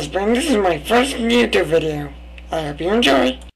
husband. This is my first YouTube video. I hope you enjoy.